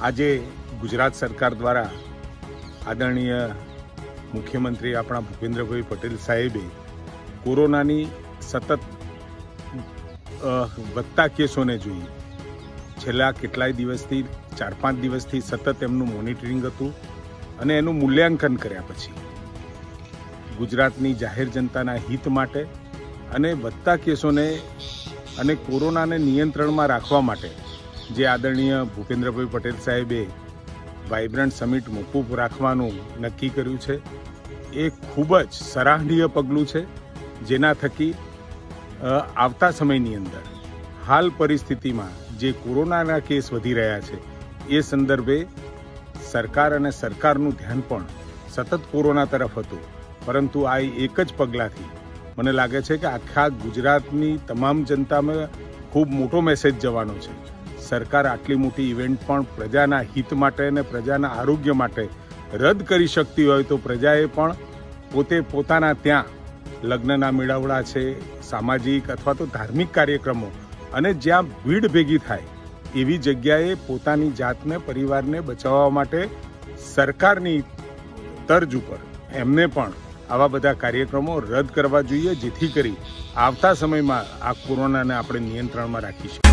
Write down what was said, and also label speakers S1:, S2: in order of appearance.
S1: આજે ગુજરાત સરકાર દ્વારા આદરણીય મુખ્યમંત્રી આપણા ભૂપેન્દ્રભાઈ પટેલ સાહેબે કોરોનાની સતત વધતા કેસોને જોઈ છેલ્લા કેટલાય દિવસથી, ચાર પાંચ દિવસથી સતત એમનું મોનિટરિંગ હતું અને એનું મૂલ્યાંકન કર્યા પછી ગુજરાતની જાહેર જનતાના હિત માટે અને વધતા કેસોને અને કોરોનાને નિયંત્રણમાં રાખવા માટે જે આદરણીય ભૂપેન્દ્રભાઈ પટેલ સાહેબે વાઇબ્રન્ટ સમિટ મોકૂફ રાખવાનું નક્કી કર્યું છે. એ ખૂબ જ સરાહનીય પગલું છે, જેના થકી આવતા સમયની અંદર હાલ પરિસ્થિતિમાં જે કોરોનાના કેસ વધી રહ્યા છે, એ સંદર્ભે સરકાર અને સરકારનું ધ્યાન પણ સતત કોરોના તરફ હતું. પરંતુ આ એક જ પગલાંથી મને લાગે છે કે આખા ગુજરાતની તમામ જનતામાં ખૂબ મોટો મેસેજ જવાનો છે. સરકાર આટલી મોટી ઇવેન્ટ પણ પ્રજાના હિત માટે અને પ્રજાના આરોગ્ય માટે રદ કરી શકતી હોય તો પ્રજાએ પણ પોતે પોતાના ત્યાં લગ્નના મેળાવડા છે, સામાજિક અથવા તો ધાર્મિક કાર્યક્રમો અને જ્યાં ભીડ ભેગી થાય એવી જગ્યાએ પોતાની જાતને, પરિવારને બચાવવા માટે સરકારની તર્જ ઉપર એમને પણ આવા બધા કાર્યક્રમો રદ કરવા જોઈએ, જેથી કરી આવતા સમયમાં આ કોરોનાને આપણે નિયંત્રણમાં રાખી શકીએ.